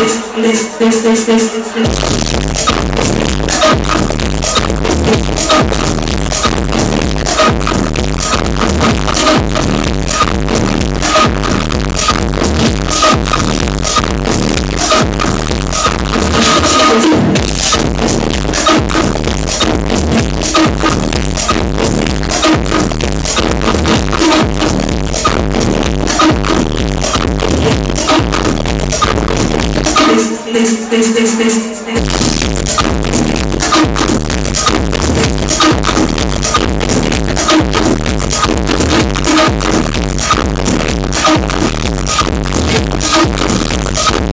This, this, this, this, this. test, test, test, test.